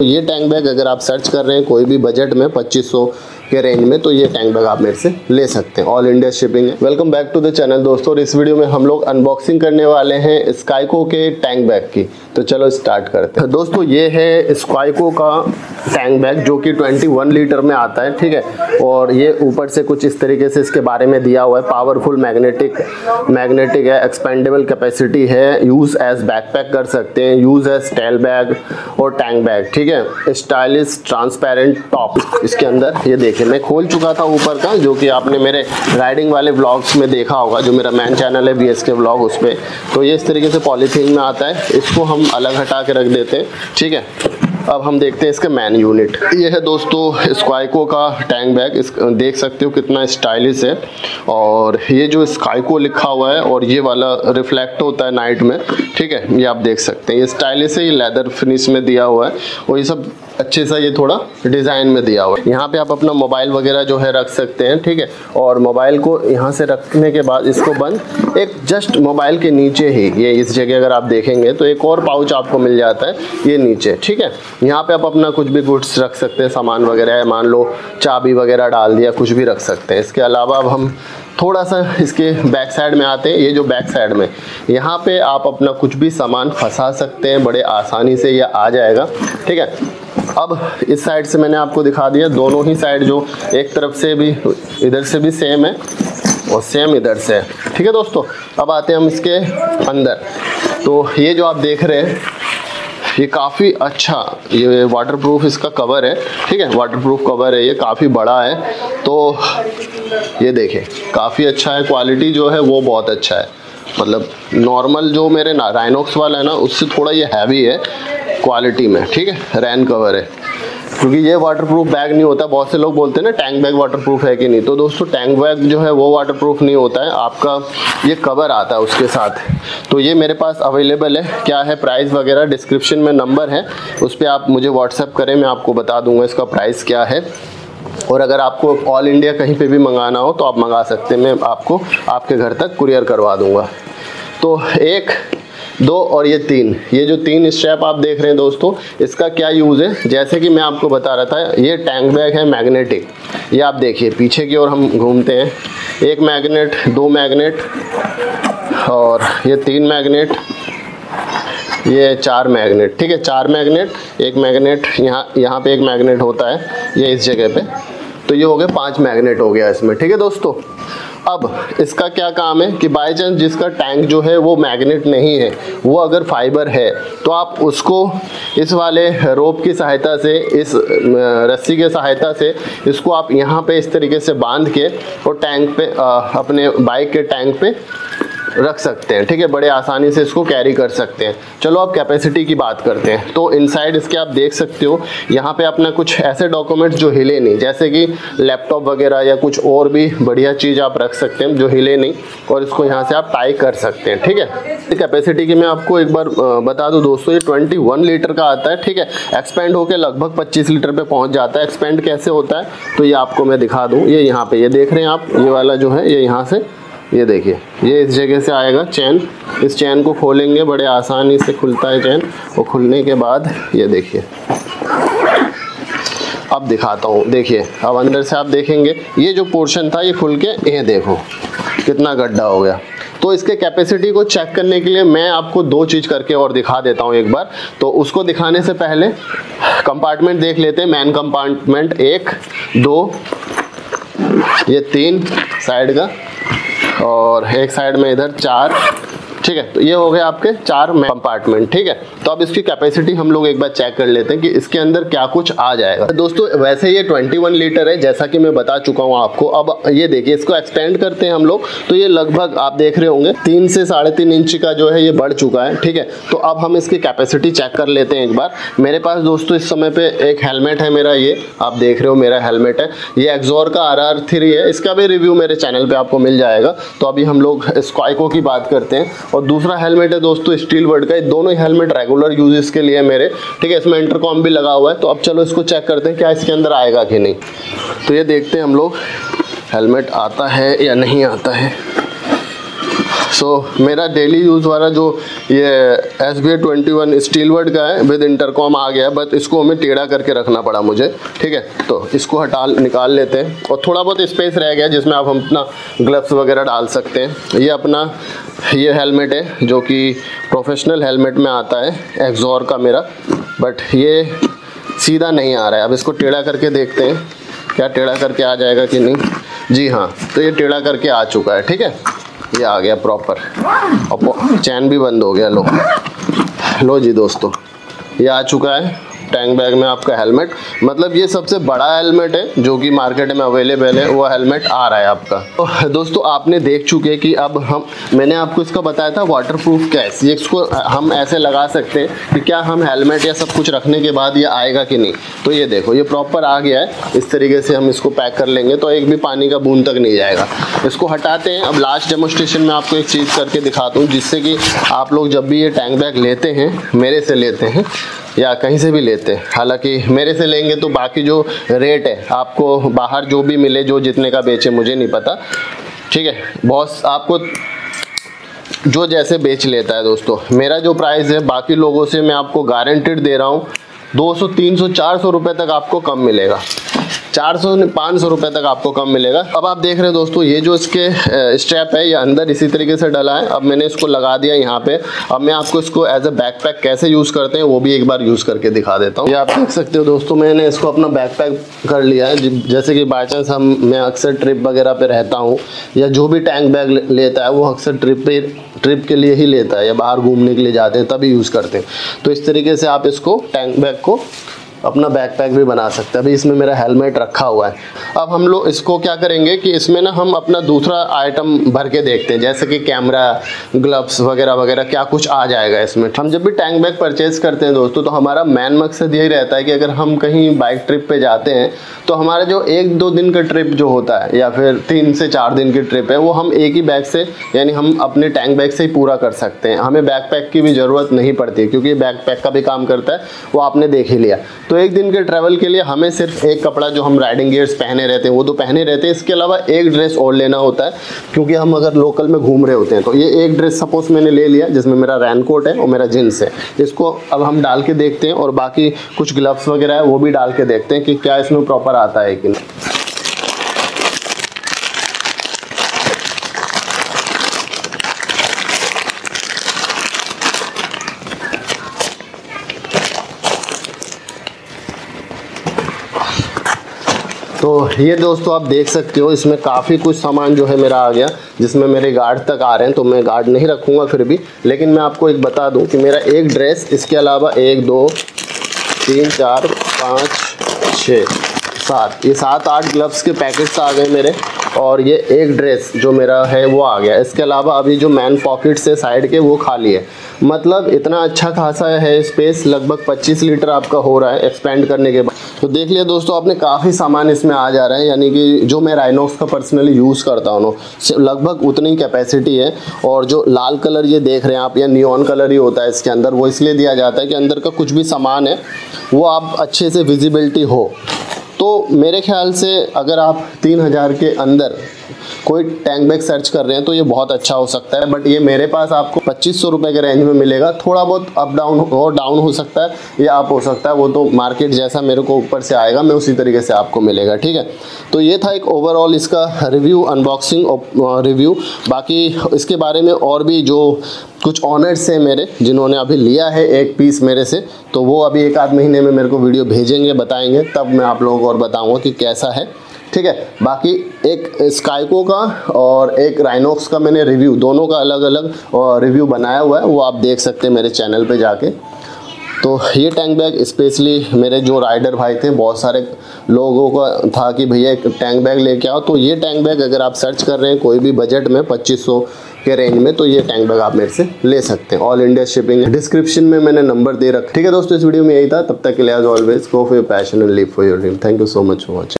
ये tank bag अगर आप सर्च कर रहे हैं कोई भी बजट में 2500 के रेंज में तो ये टैंक बैग आप मेरे से ले सकते हैं। ऑल इंडिया शिपिंग है। Welcome back to the channel दोस्तों। और इस वीडियो में हम लोग अनबॉक्सिंग करने वाले हैं स्काइको के टैंक बैग की। तो चलो स्टार्ट करते हैं। दोस्तों, ये है स्काइको का टैंक बैग जो कि 21 लीटर में आता है, ठीक है? और ये ऊपर से कुछ इस तरीके से इसके बारे में दिया हुआ है। पावरफुल मैग्नेटिक मैग्नेटिक है एक्सपेंडेबल कैपेसिटी है। यूज़ एज बैकपैक कर सकते हैं। यूज़ एज टेल बैग और टैंक बैग ठीक है? स्टाइलिश ट्रांसपेरेंट टॉप इसके अंदर ये देखिए, मैं खोल चुका था ऊपर का, जो कि आपने मेरे राइडिंग वाले ब्लॉग्स में देखा होगा, जो मेरा मैन चैनल है बी एस के ब्लॉग उस पर तो ये इस तरीके से पॉलीथीन में आता है। इसको हम अलग हटा के रख देते हैं, ठीक है? अब हम देखते हैं इसके मैन यूनिट ये है दोस्तों स्काइको का टैंक बैग इस, देख सकते हो कितना स्टाइलिश है. और ये जो स्काइको लिखा हुआ है और ये वाला रिफ्लेक्ट होता है नाइट में. ठीक है? ये आप देख सकते हैं. ये स्टाइलिश है, ये लेदर फिनिश में दिया हुआ है. और ये सब अच्छे सा ये थोड़ा डिज़ाइन में दिया हुआ है. यहाँ पे आप अपना मोबाइल वगैरह जो है रख सकते हैं. ठीक है? और मोबाइल को यहाँ से रखने के बाद इसको बंद. एक जस्ट मोबाइल के नीचे ही ये इस जगह अगर आप देखेंगे तो एक और पाउच आपको मिल जाता है. ये नीचे. ठीक है? यहाँ पे आप अपना कुछ भी गुड्स रख सकते हैं, सामान वगैरह है मान लो चाबी वगैरह डाल दिया, कुछ भी रख सकते हैं। इसके अलावा अब हम थोड़ा सा इसके बैक साइड में आते हैं, ये जो बैक साइड में, यहाँ पे आप अपना कुछ भी सामान फंसा सकते हैं, बड़े आसानी से यह आ जाएगा, ठीक है? अब इस साइड से मैंने आपको दिखा दिया, दोनों ही साइड जो एक तरफ़ से भी, इधर से भी सेम है और सेम इधर से ठीक है दोस्तों? अब आते हैं हम इसके अंदर। तो ये जो आप देख रहे हैं ये काफ़ी अच्छा ये वाटर प्रूफ इसका कवर है, ठीक है? वाटर प्रूफ कवर है, ये काफ़ी बड़ा है। तो ये देखें, काफ़ी अच्छा है क्वालिटी जो है वो बहुत अच्छा है। मतलब नॉर्मल जो मेरे राइनोक्स वाला है ना, उससे थोड़ा ये हैवी है क्वालिटी में, ठीक है? रैन कवर है। क्योंकि ये वाटरप्रूफ बैग नहीं होता, बहुत से लोग बोलते हैं ना टैंक बैग वाटरप्रूफ है कि नहीं? तो दोस्तों टैंक बैग जो है वो वाटरप्रूफ नहीं होता है। आपका ये कवर आता है उसके साथ। तो ये मेरे पास अवेलेबल है। क्या है प्राइस वगैरह? डिस्क्रिप्शन में नंबर है। उस पर आप मुझे व्हाट्सअप करें, मैं आपको बता दूँगा इसका प्राइस क्या है। और अगर आपको ऑल इंडिया कहीं पे भी मंगाना हो तो आप मंगा सकते हैं। मैं आपको, आपके घर तक कुरियर करवा दूँगा। तो एक दो और ये तीन। ये जो तीन स्ट्रैप आप देख रहे हैं दोस्तों, इसका क्या यूज़ है? जैसे कि मैं आपको बता रहा था, ये टैंक बैग है मैग्नेटिक ये आप देखिए, पीछे की ओर हम घूमते हैं। एक मैग्नेट दो मैग्नेट और ये तीन मैग्नेट ये चार मैग्नेट ठीक है, चार मैग्नेट एक मैग्नेट यहाँ यहाँ पे एक मैग्नेट होता है, ये इस जगह पे। तो ये हो गए पाँच मैग्नेट हो गया इसमें। ठीक है दोस्तों? अब इसका क्या काम है कि बाई चांस जिसका टैंक जो है वो मैग्नेट नहीं है, वो अगर फाइबर है तो आप उसको इस वाले रोप की सहायता से, इस रस्सी के सहायता से इसको आप यहाँ पे इस तरीके से बाँध के और टैंक पे अपने बाइक के टैंक पे रख सकते हैं, ठीक है? बड़े आसानी से इसको कैरी कर सकते हैं। चलो, अब कैपेसिटी की बात करते हैं। तो इनसाइड इसके आप देख सकते हो, यहाँ पे अपना कुछ ऐसे डॉक्यूमेंट्स जो हिले नहीं, जैसे कि लैपटॉप वगैरह या कुछ और भी बढ़िया चीज़ आप रख सकते हैं, जो हिले नहीं, और इसको यहाँ से आप टाई कर सकते हैं, ठीक है? कैपेसिटी की मैं आपको एक बार बता दूँ दोस्तों, ये ट्वेंटी लीटर का आता है, ठीक है? एक्सपेंड होकर लगभग पच्चीस लीटर पर पहुँच जाता है। एक्सपेंड कैसे होता है तो ये आपको मैं दिखा दूँ। ये यहाँ पर ये देख रहे हैं आप, ये वाला जो है, ये यहाँ से ये देखिए, ये इस जगह से आएगा चैन। इस चैन को खोलेंगे, बड़े आसानी से खुलता है चैन। और खुलने के बाद ये देखिए। अब दिखाता हूँ, देखिए, अब अंदर से आप देखेंगे, ये जो पोर्शन था, ये खुल के, ये देखो, कितना गड्ढा हो गया। तो इसके कैपेसिटी को चेक करने के लिए मैं आपको दो चीज़ करके और दिखा देता हूँ एक बार। तो उसको दिखाने से पहले कंपार्टमेंट देख लेते हैं मैन कंपार्टमेंट एक, दो, ये तीन साइड का। और एक साइड में इधर चार ठीक है? तो ये हो गए आपके चार कंपार्टमेंट ठीक है? तो अब इसकी कैपेसिटी हम लोग एक बार चेक कर लेते हैं कि इसके अंदर क्या कुछ आ जाएगा। दोस्तों, वैसे ये 21 लीटर है, जैसा कि मैं बता चुका हूँ आपको। अब ये देखिए, इसको एक्सपेंड करते हैं हम लोग। तो ये लगभग आप देख रहे होंगे, तीन से साढ़े तीन इंच का जो है ये बढ़ चुका है, ठीक है? तो अब हम इसकी कैपेसिटी चेक कर लेते हैं एक बार। मेरे पास दोस्तों इस समय पे एक हेलमेट है मेरा, ये आप देख रहे हो मेरा हेलमेट है। ये एक्जोर का आर आर थ्री है, इसका भी रिव्यू मेरे चैनल पे आपको मिल जाएगा। तो अभी हम लोग स्क्वाइको की बात करते हैं। और दूसरा हेलमेट है दोस्तों स्टील वर्ड का। ये दोनों ही हेलमेट रेगुलर यूजेस के लिए मेरे। ठीक है, इसमें इंटरकॉम भी लगा हुआ है। तो अब चलो इसको चेक करते हैं, क्या इसके अंदर आएगा कि नहीं। तो ये देखते हैं हम लोग हेलमेट आता है या नहीं आता है। सो so, मेरा डेली यूज़ वाला जो ये S B A twenty one Steelbird का है विद इंटरकॉम आ गया बट इसको हमें टेढ़ा करके रखना पड़ा मुझे ठीक है? तो इसको हटा निकाल लेते हैं। और थोड़ा बहुत स्पेस रह गया जिसमें आप हम अपना ग्लव्स वगैरह डाल सकते हैं। ये अपना ये हेलमेट है जो कि प्रोफेशनल हेलमेट में आता है एक्जोर का मेरा। बट ये सीधा नहीं आ रहा है। अब इसको टेढ़ा करके देखते हैं क्या टेढ़ा करके आ जाएगा कि नहीं? जी हाँ तो ये टेढ़ा करके आ चुका है ठीक है? ये आ गया प्रॉपर और चैन भी बंद हो गया, लो। लो जी दोस्तों, ये आ चुका है। टैंक बैग में आपका हेलमेट। मतलब ये सबसे बड़ा हेलमेट है, जो कि मार्केट में अवेलेबल है, वो हेलमेट आ रहा है आपका। तो दोस्तों, आपने देख चुके कि अब हम, मैंने आपको इसका बताया था वाटर प्रूफ कैस ये इसको हम ऐसे लगा सकते हैं कि क्या हम हेलमेट या सब कुछ रखने के बाद ये आएगा कि नहीं। तो ये देखो, ये प्रॉपर आ गया है। इस तरीके से हम इसको पैक कर लेंगे तो एक भी पानी का बूंद तक नहीं जाएगा। इसको हटाते हैं। अब लास्ट डेमोस्ट्रेशन में आपको एक चीज़ करके दिखाता हूँ, जिससे कि आप लोग जब भी ये टैंक बैग लेते हैं, मेरे से लेते हैं या कहीं से भी लेते हालाँकि मेरे से लेंगे तो बाकी जो रेट है, आपको बाहर जो भी मिले, जो जितने का बेचे, मुझे नहीं पता। ठीक है बहुत आपको जो जैसे बेच लेता है दोस्तों, मेरा जो प्राइस है, बाकी लोगों से मैं आपको गारंटेड दे रहा हूँ 200 300 400 रुपए तक आपको कम मिलेगा। चार सौ पाँच सौ रुपये तक आपको कम मिलेगा। अब आप देख रहे हैं दोस्तों, ये जो इसके स्ट्रैप है, ये अंदर इसी तरीके से डला है। अब मैंने इसको लगा दिया यहाँ पे। अब मैं आपको इसको एज अ बैकपैक कैसे यूज़ करते हैं, वो भी एक बार यूज़ करके दिखा देता हूँ। ये आप देख सकते हो दोस्तों, मैंने इसको अपना बैकपैक कर लिया है। जैसे कि बाई चांस हम, मैं अक्सर ट्रिप वगैरह पे रहता हूँ, या जो भी टैंक बैग लेता है, वो अक्सर ट्रिप पे ट्रिप के लिए ही लेता है, या बाहर घूमने के लिए जाते हैं, तभी यूज़ करते हैं। तो इस तरीके से आप इसको टैंक बैग को अपना बैकपैक भी बना सकते हैं। अभी इसमें मेरा हेलमेट रखा हुआ है। अब हम लोग इसको क्या करेंगे कि इसमें ना हम अपना दूसरा आइटम भर के देखते हैं। जैसे कि कैमरा ग्लव्स वगैरह वगैरह, क्या कुछ आ जाएगा इसमें। हम जब भी टैंक बैग परचेज करते हैं दोस्तों तो हमारा मेन मकसद यही रहता है कि अगर हम कहीं बाइक ट्रिप पे जाते हैं तो हमारा जो एक दो दिन का ट्रिप जो होता है, या फिर तीन से चार दिन की ट्रिप है, वो हम एक ही बैग से, यानी हम अपने टैंक बैग से ही पूरा कर सकते हैं। हमें बैकपैक की भी ज़रूरत नहीं पड़ती, क्योंकि बैकपैक का भी काम करता है, वो आपने देख ही लिया। तो एक दिन के ट्रैवल के लिए हमें सिर्फ़ एक कपड़ा जो हम राइडिंग गियर्स पहने रहते हैं, वो तो पहने रहते हैं। इसके अलावा एक ड्रेस और लेना होता है, क्योंकि हम अगर लोकल में घूम रहे होते हैं तो ये एक ड्रेस सपोज़ मैंने ले लिया, जिसमें मेरा रैनकोट है और मेरा जींस है। इसको अब हम डाल के देखते हैं और बाकी कुछ ग्लव्स वगैरह है, वो भी डाल के देखते हैं कि क्या इसमें प्रॉपर आता है कि नहीं। तो ये दोस्तों आप देख सकते हो, इसमें काफ़ी कुछ सामान जो है मेरा आ गया, जिसमें मेरे गार्ड तक आ रहे हैं तो मैं गार्ड नहीं रखूँगा फिर भी, लेकिन मैं आपको एक बता दूँ कि मेरा एक ड्रेस इसके अलावा एक, दो, तीन, चार, पाँच छः सात, ये सात आठ ग्लव्स के पैकेट्स आ गए मेरे और ये एक ड्रेस जो मेरा है वो आ गया। इसके अलावा अभी जो मैन पॉकेट्स है साइड के, वो खाली है। मतलब इतना अच्छा खासा है स्पेस लगभग 25 लीटर आपका हो रहा है एक्सपेंड करने के बाद। तो देख लिया दोस्तों, आपने काफ़ी सामान इसमें आ जा रहा है, यानी कि जो मैं राइनोक्स का पर्सनली यूज़ करता हूँ लगभग उतनी कैपेसिटी है और जो लाल कलर ये देख रहे हैं आप, या नियॉन कलर ही होता है इसके अंदर, वो इसलिए दिया जाता है कि अंदर का कुछ भी सामान है, वो आप अच्छे से विजिबिलिटी हो। तो मेरे ख्याल से अगर आप तीन हज़ार के अंदर कोई टैंक बैग सर्च कर रहे हैं तो ये बहुत अच्छा हो सकता है बट ये मेरे पास आपको पच्चीस सौ के रेंज में मिलेगा। थोड़ा बहुत अप डाउन और डाउन हो सकता है, या अप हो सकता है, वो तो मार्केट जैसा मेरे को ऊपर से आएगा, मैं उसी तरीके से आपको मिलेगा, ठीक है? तो ये था एक ओवरऑल इसका रिव्यू अनबॉक्सिंग रिव्यू बाकी इसके बारे में और भी जो कुछ ऑनर्स हैं मेरे, जिन्होंने अभी लिया है एक पीस मेरे से तो वो अभी एक आध महीने में मेरे को वीडियो भेजेंगे, बताएँगे, तब मैं आप लोगों को और बताऊँगा कि कैसा है। ठीक है, बाकी एक स्काइको का और एक राइनोक्स का मैंने रिव्यू दोनों का अलग अलग रिव्यू बनाया हुआ है, वो आप देख सकते हैं मेरे चैनल पे जाके। तो ये टैंक बैग स्पेशली मेरे जो राइडर भाई थे, बहुत सारे लोगों का था कि भैया एक टैंक बैग लेके आओ। तो ये टैंक बैग अगर आप सर्च कर रहे हैं कोई भी बजट में 2500 के रेंज में तो ये टैंक बैग आप मेरे से ले सकते हैं। ऑल इंडिया शिपिंग डिस्क्रिप्शन में मैंने नंबर दे रखा ठीक है दोस्तों, इस वीडियो में यही था। तब तक के लिए as always go for your passion and live for your dream thank you so much for watching